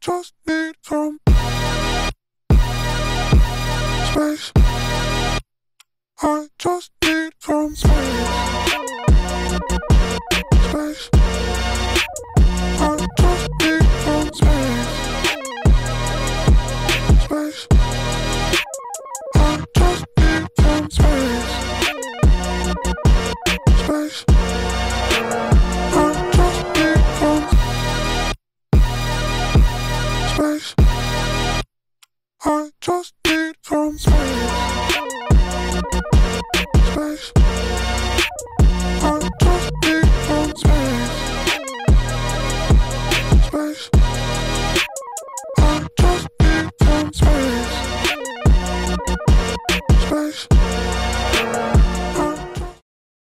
trust me. I just need some space. Space. I just need some space. Space. I just need some space. Space. I just need some space. Space. I just need space. Space. I just need space. Space.